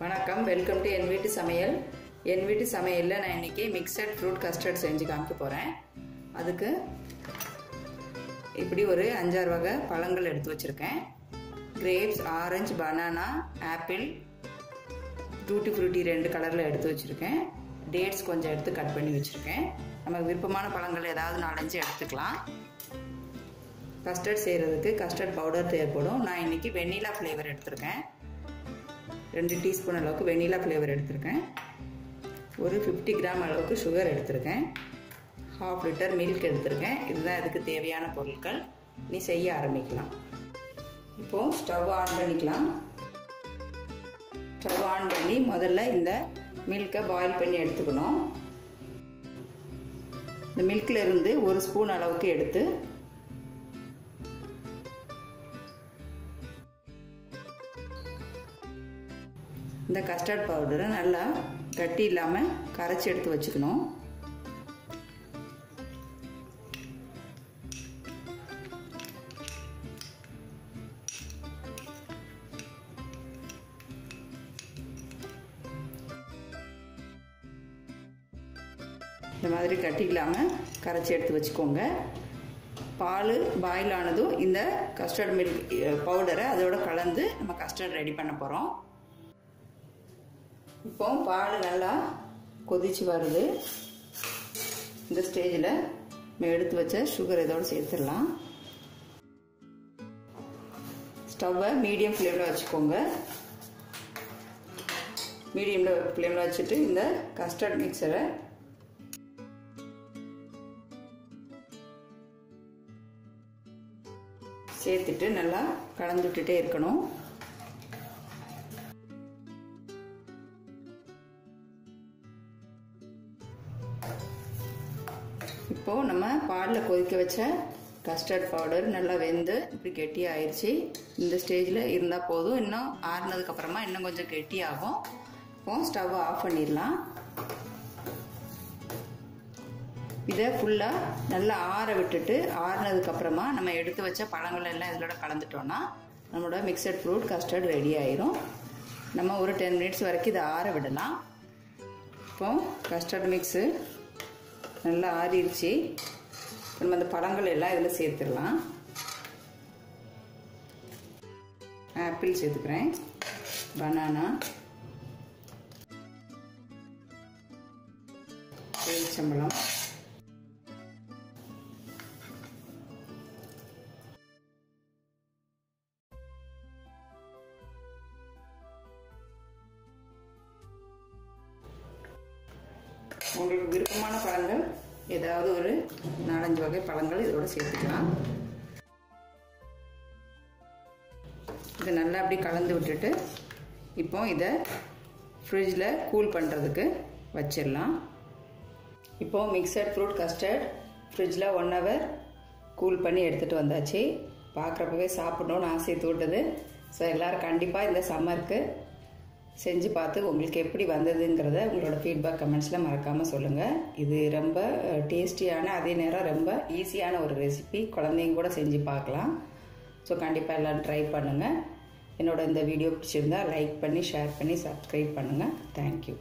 வணக்கம் welcome to என் வீட்டு சமையல். என் வீட்டு சமையலில் நான் இன்றைக்கி மிக்சட் ஃப்ரூட் கஸ்டர்ட் செஞ்சு காமிக்க போகிறேன் அதுக்கு இப்படி ஒரு அஞ்சாறு வகை பழங்கள் எடுத்து வச்சுருக்கேன். Grapes orange banana apple tutti frutti ரெண்டு கலரில் எடுத்து வச்சுருக்கேன். டேட்ஸ் கொஞ்சம் எடுத்து கட் பண்ணி வச்சுருக்கேன். நமக்கு விருப்பமான பழங்கள் ஏதாவது நாலஞ்சு எடுத்துக்கலாம். கஸ்டர்ட் செய்கிறதுக்கு கஸ்டர்ட் பவுடர் தேவைப்படும். நான் இன்றைக்கி வெண்ணிலா ஃப்ளேவர் எடுத்திருக்கேன். ரெண்டு டீஸ்பூன் அளவுக்கு வெண்ணிலா ஃப்ளேவர் எடுத்திருக்கேன். ஒரு ஃபிஃப்டி கிராம் அளவுக்கு சுகர் எடுத்திருக்கேன். ஹாஃப் லிட்டர் மில்க் எடுத்திருக்கேன். இதுதான் இதுக்கு தேவையான பொருட்கள். நீ செய்ய ஆரம்பிக்கலாம். இப்போது ஸ்டவ் ஆன் பண்ணிக்கலாம். ஸ்டவ் ஆன் பண்ணி முதல்ல இந்த மில்கை பாயில் பண்ணி எடுத்துக்கணும். இந்த மில்கில் இருந்து ஒரு ஸ்பூன் அளவுக்கு எடுத்து இந்த கஸ்டர்ட் பவுடரை நல்லா கட்டி இல்லாமல் கரைச்சி எடுத்து வச்சுக்கணும். இந்த மாதிரி கட்டி இல்லாமல் கரைச்சி எடுத்து வச்சுக்கோங்க. பால் பாயில் ஆனதும் இந்த கஸ்டர்ட் மில்க் பவுடரை அதோட கலந்து நம்ம கஸ்டர்ட் ரெடி பண்ண போகிறோம் இப்போ பால் நல்லா கொதிச்சு வருது. இந்த ஸ்டேஜில் நம்ம எடுத்து வச்ச சுகர் இதோடு சேர்த்துடலாம். ஸ்டவ்வை மீடியம் ஃப்ளேமில் வச்சுக்கோங்க. மீடியமில் ஃப்ளேமில் வச்சுட்டு இந்த கஸ்டர்ட் மிக்சரை சேர்த்துட்டு நல்லா கலந்து விட்டுட்டே இருக்கணும். இப்போது நம்ம பாலில் கொதிக்க வச்ச கஸ்டர்ட் பவுடர் நல்லா வெந்து இப்படி கெட்டி ஆயிடுச்சு இந்த ஸ்டேஜில் இருந்தால் போதும். இன்னும் ஆறுனதுக்கப்புறமா இன்னும் கொஞ்சம் கெட்டியாகும். இப்போ ஸ்டவ் ஆஃப் பண்ணிடலாம். இதை ஃபுல்லாக நல்லா ஆற விட்டுட்டு ஆறுனதுக்கப்புறமா நம்ம எடுத்து வச்ச பழங்கள் எல்லாம் இதோட கலந்துட்டோன்னா நம்மளோட மிக்சட் ஃப்ரூட் கஸ்டர்ட் ரெடி ஆயிரும். நம்ம ஒரு டென் மினிட்ஸ் வரைக்கும் இதை ஆற விடலாம். இப்போ கஸ்டர்ட் மிக்ஸு நல்லா ஆறிடுச்சு. நம்ம அந்த பழங்கள் எல்லாம் இதில் சேர்த்துடலாம். ஆப்பிள் சேர்த்துக்கிறேன். பனானா. பேரிச்சம்பழம் உங்களுக்கு விருப்பமான பழங்கள் ஏதாவது ஒரு நாலஞ்சு வகை பழங்கள் இதோட சேர்த்துக்கலாம். இதை நல்லா அப்படி கலந்து விட்டுட்டு இப்போ இதை ஃப்ரிட்ஜில் கூல் பண்ணுறதுக்கு வச்சிடலாம். இப்போது மிக்சட் ஃப்ரூட் கஸ்டர்ட் ஃப்ரிட்ஜில் ஒன் ஹவர் கூல் பண்ணி எடுத்துகிட்டு வந்தாச்சு. பார்க்குறப்பவே சாப்பிடணுன்னு ஆசை தூட்டுது ஸோ எல்லோரும் கண்டிப்பாக இந்த சம்மருக்கு செஞ்சு பார்த்து உங்களுக்கு எப்படி வந்ததுங்கிறத உங்களோட ஃபீட்பேக் கமெண்ட்ஸில் மறக்காமல் சொல்லுங்கள் இது ரொம்ப டேஸ்டியான அதே நேரம் ரொம்ப ஈஸியான ஒரு ரெசிபி குழந்தைங்க கூட செஞ்சு பார்க்கலாம். ஸோ கண்டிப்பாக எல்லாம் ட்ரை பண்ணுங்கள் என்னோட இந்த வீடியோ பிடிச்சிருந்தா லைக் பண்ணி ஷேர் பண்ணி சப்ஸ்கிரைப் பண்ணுங்கள் தேங்க்யூ